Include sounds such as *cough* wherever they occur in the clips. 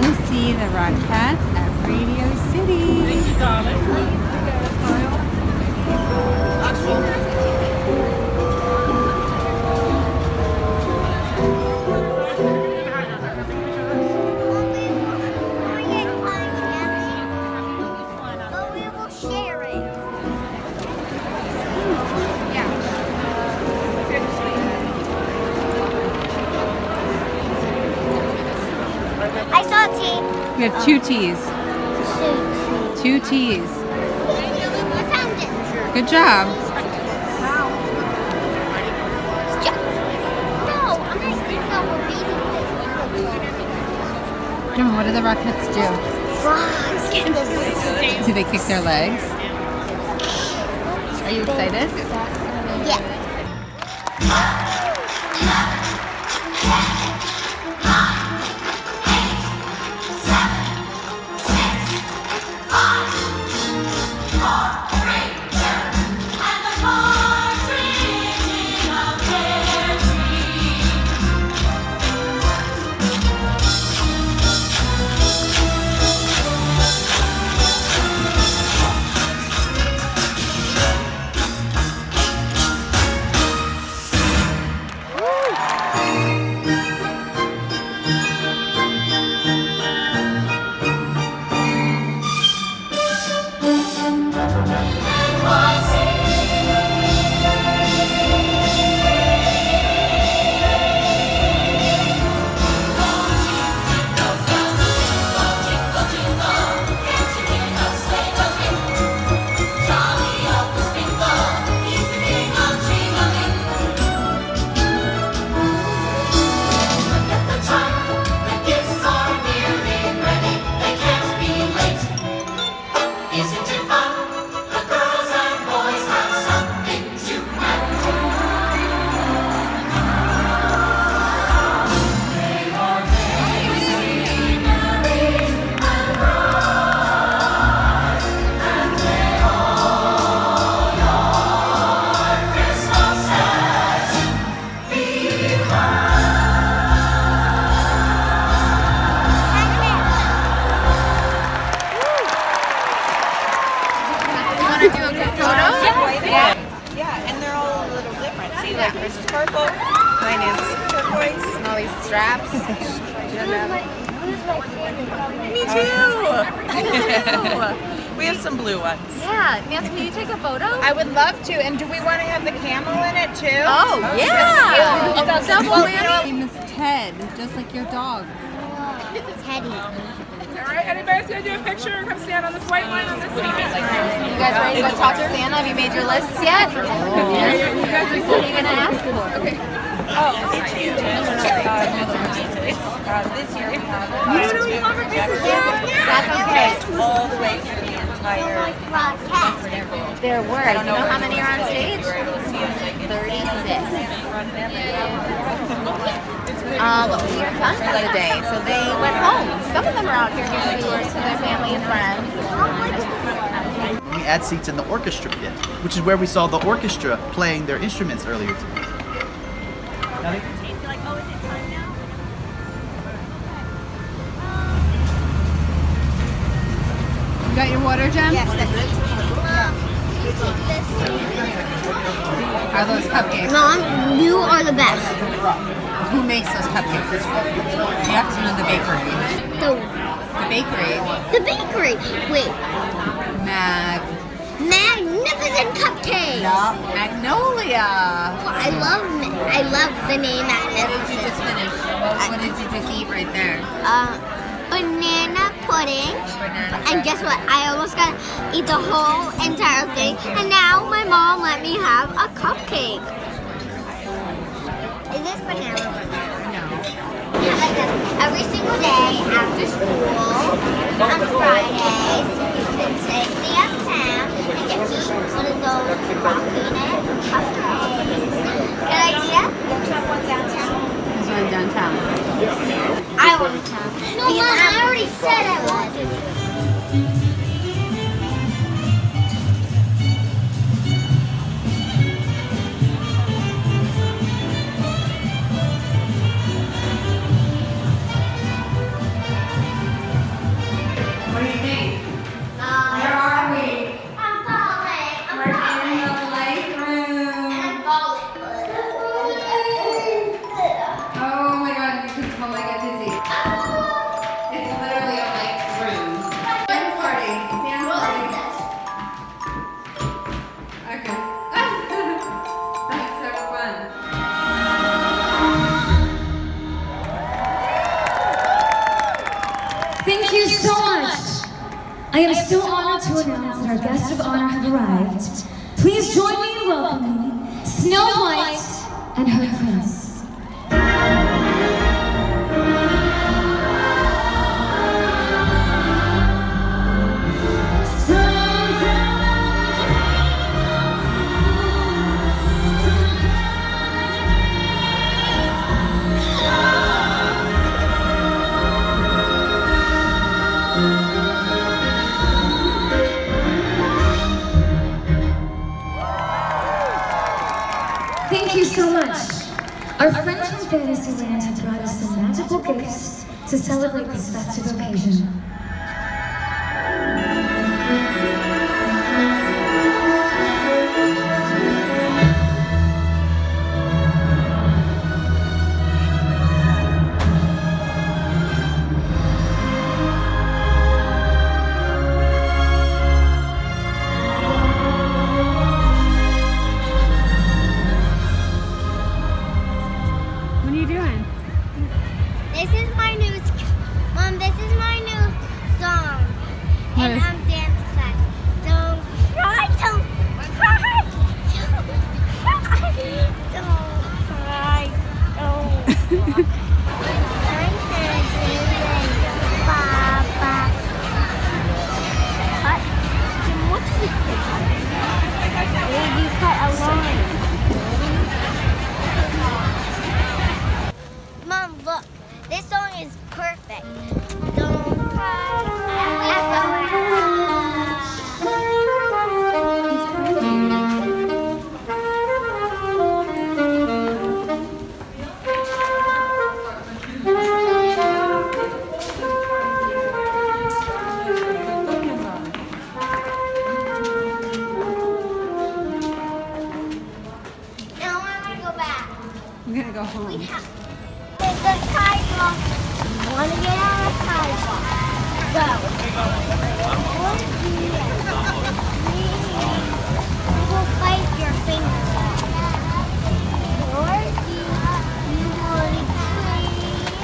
want to see the rock Rockettes at Radio City. But We have two T's. Two T's. Good job. Jim, what do the Rockettes do? Do they kick their legs? Are you excited? Yeah. Isn't straps. *laughs* Me too. *laughs* we have some blue ones. Yeah, Nancy, can you take a photo? I would love to. And do we want to have the camel in it too? Oh, oh yeah. Oh, cute. It's a double Well, you know whammy. Name is Ted, just like your dog. Teddy. All right, anybody's gonna do a picture? Come stand on this white line on this side. You guys ready to go talk to Santa? Have you made your lists yet? What are you going to ask for? Okay. This year we have costume projections That's okay. all the way through the entire. Rocket. There were. I don't know, you know how many are on stage? We're able to see it, like, it's 36. Um, we are done for the day, so they went home. Some of them are out here giving tours to their family and friends. We add seats in the orchestra pit, which is where we saw the orchestra playing their instruments earlier today. Now they- You got your water, Jen? Mom, you take this. Are those cupcakes? Mom, you are the best. Who makes those cupcakes? You have to know the bakery. The, The bakery. the bakery. Wait, Mag. Magnificent Cupcake. Magnolia. I love I love the name Magnificent. What did you just finish? What, what did you just eat right there? Uh, banana pudding. Banana. And guess what? I almost got to eat the whole entire thing. And now my mom let me have a cupcake. Is this banana? No. Yeah, like this every single day after school on Fridays. You can take me uptown and get to eat one of those rockinette cupcakes. Good idea? There's one downtown. I want to. No, Mom, I already said I so much. I am so honored to announce that our guests of honor have arrived. Please join me in welcoming Snow White and her prince. So much. Our friends from Fantasyland have brought us some magical gifts to celebrate this festive occasion. Bite your finger off. Horsey, you will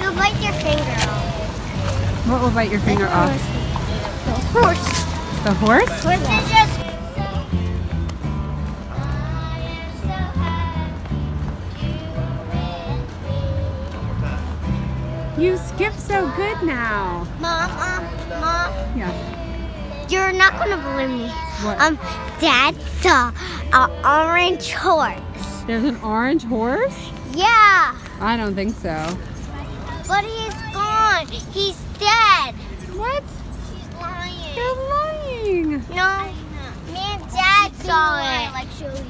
You'll bite your finger off. What will bite your finger off? The horse. The horse? Horse is just. You skip so good now. Mom, mom, mom. Yes. You're not gonna believe me. What? Um, Dad saw an orange horse. There's an orange horse? Yeah, I don't think so. but he's gone. He's dead. What? He's lying. You're lying. No, me and Dad saw it.